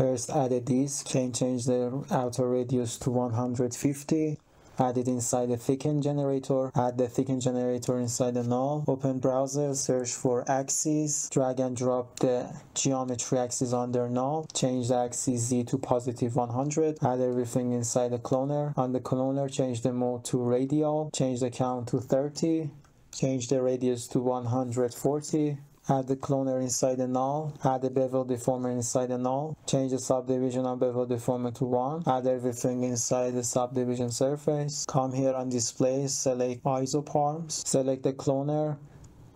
First added this, change, change the outer radius to 150 add it inside the thicken generator, add the thicken generator inside the null, open browser, search for axes, drag and drop the geometry axis under null, change the axis Z to positive 100, add everything inside the cloner, on the cloner change the mode to radial, change the count to 30, change the radius to 140, add the cloner inside the null, add the bevel deformer inside the null, change the subdivision of bevel deformer to 1, add everything inside the subdivision surface, come here on display, select isoparms, select the cloner,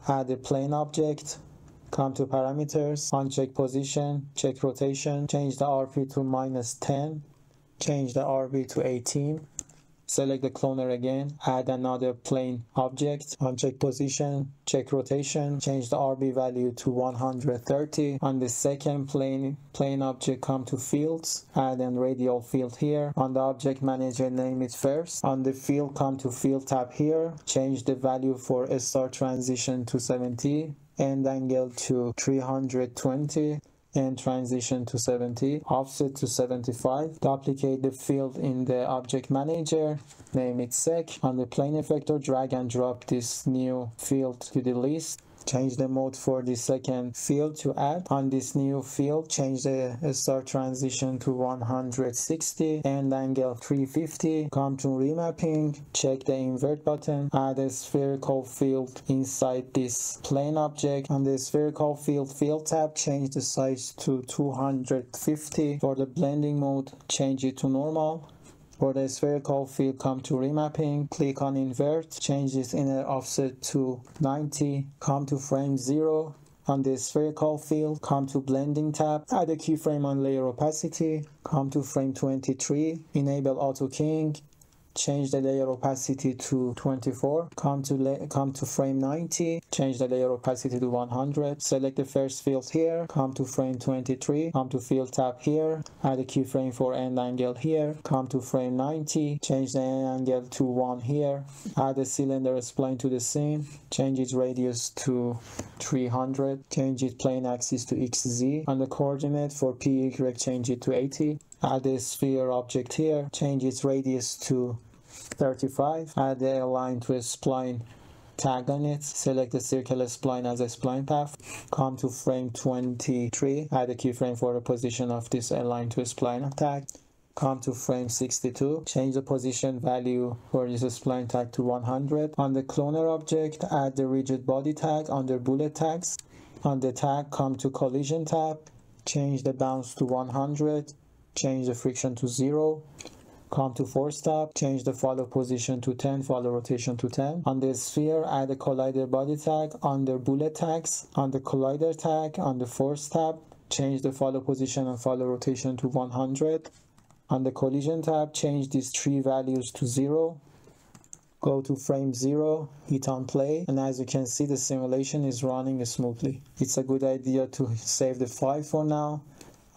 add the plane object, come to parameters, uncheck position, check rotation, change the RP to minus 10, change the RB to 18, Select the cloner again, add another plane object, uncheck position, check rotation, change the RB value to 130. On the second plane, plane object come to fields, add an radial field here. On the object manager name it first. On the field come to field tab here, change the value for star transition to 70, end angle to 320 and transition to 70, offset to 75. Duplicate the field in the object manager, name it sec. On the plane effector, drag and drop this new field to the list change the mode for the second field to add. On this new field change the start transition to 160 and angle 350 come to remapping check the invert button. Add a spherical field inside this plane object. On the spherical field field tab change the size to 250 for the blending mode change it to normal for the spherical field, come to remapping, click on invert, change this inner offset to 90, come to frame 0, on the spherical field, come to blending tab, add a keyframe on layer opacity, come to frame 23, enable auto keying, change the layer opacity to 24 come to come to frame 90 change the layer opacity to 100 select the first field here. Come to frame 23 come to field tab here. Add a keyframe for end angle here. Come to frame 90 change the end angle to 1 here. Add a cylinder spline to the scene. Change its radius to 300 change its plane axis to xz on the coordinate for py change it to 80 add a sphere object here. Change its radius to 35 add align to a spline tag on it. Select the circular spline as a spline path. Come to frame 23 add a keyframe for the position of this align to a spline tag. Come to frame 62 change the position value for this spline tag to 100 on the cloner object add the rigid body tag under bullet tags. On the tag come to collision tab. Change the bounce to 100 change the friction to 0 come to force tab change the follow position to 10 follow rotation to 10 on the sphere add a collider body tag under bullet tags on the collider tag on the force tab change the follow position and follow rotation to 100 on the collision tab change these three values to 0 go to frame 0 hit on play and as you can see the simulation is running smoothly. It's a good idea to save the file for now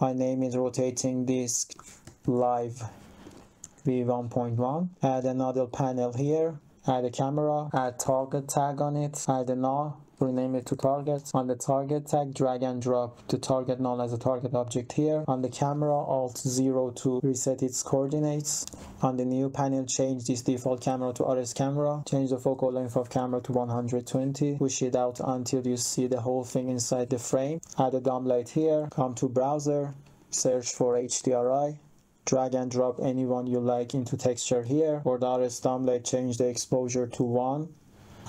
I name it rotating disk live v1.1 add another panel here. Add a camera. Add target tag on it. Add a null rename it to target. On the target tag drag and drop the target null as a target object here. On the camera alt 0 to reset its coordinates. On the new panel change this default camera to rs camera. Change the focal length of camera to 120 push it out until you see the whole thing inside the frame. Add a Dome light here. Come to browser. Search for HDRI drag and drop anyone you like into texture here. For the rs light change the exposure to 1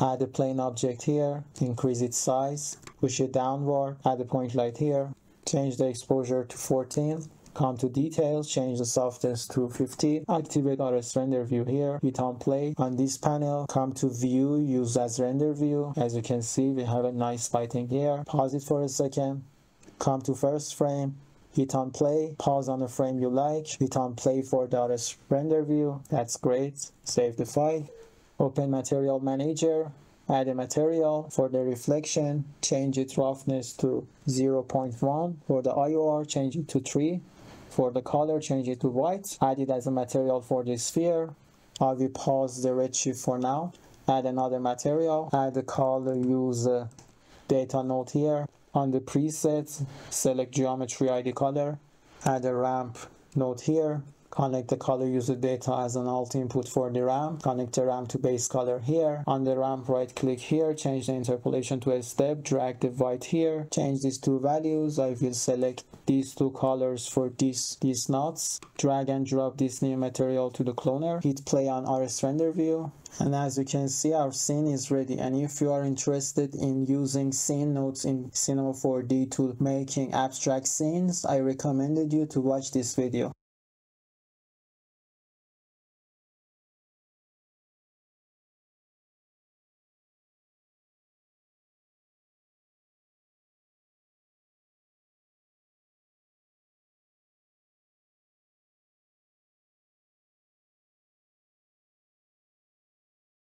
add a plane object here, increase its size, push it downward, add a point light here, change the exposure to 14, come to details, change the softness to 50, activate RS render view here, hit on play. On this panel, come to view, use as render view. As you can see, we have a nice lighting here. Pause it for a second, come to first frame, hit on play, pause on the frame you like, hit on play for the RS render view. That's great, save the file. Open Material Manager, add a material for the reflection, change its roughness to 0.1. For the IOR, change it to 3. For the color, change it to white. Add it as a material for the sphere. I will pause the redshift for now. Add another material. Add the color, user data node here. On the presets, select geometry ID color. add a ramp node here connect the color user data as an alt input for the ramp connect the ramp to base color here. On the ramp right click here change the interpolation to a step drag the white here change these two values. I will select these two colors for these these knots. Drag and drop this new material to the cloner. Hit play on rs render view. And as you can see our scene is ready. And if you are interested in using scene nodes in cinema 4d to making abstract scenes i recommended you to watch this video